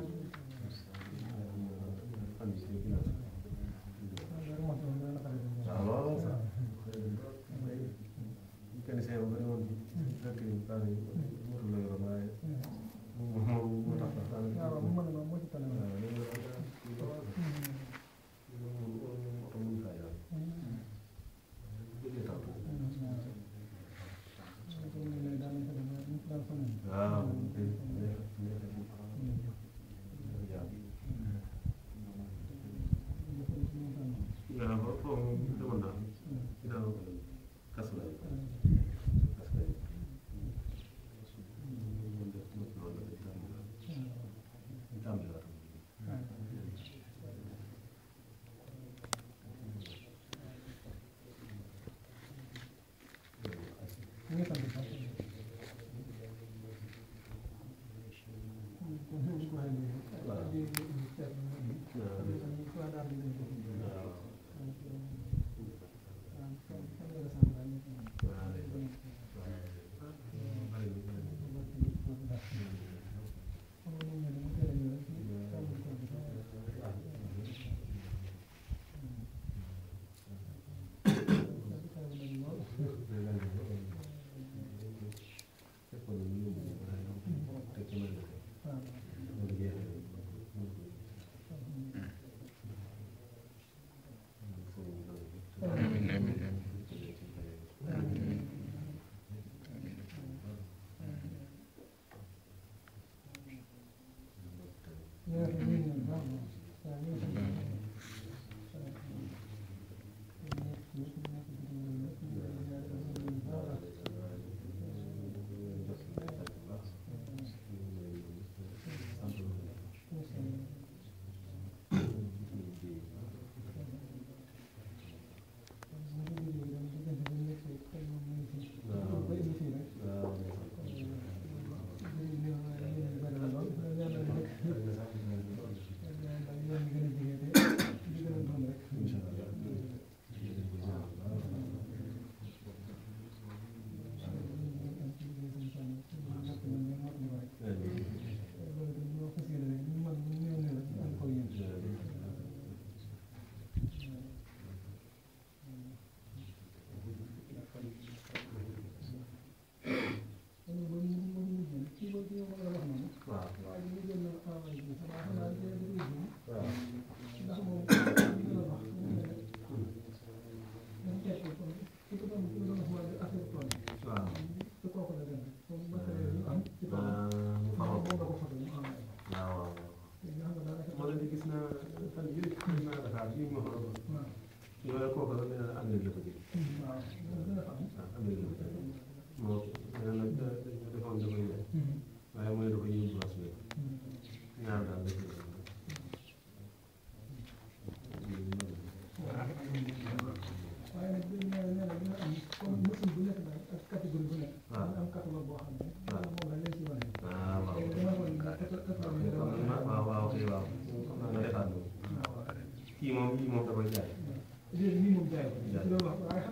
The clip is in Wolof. Thank you. No. Yeah. na fan yii xam nañ maanaam dafa am lii ma ko waxoon. ñu ne la kooku la ñu ne la am nañ la ko jëlee. waaw am nañ la kii moom kii moom da koy jaay.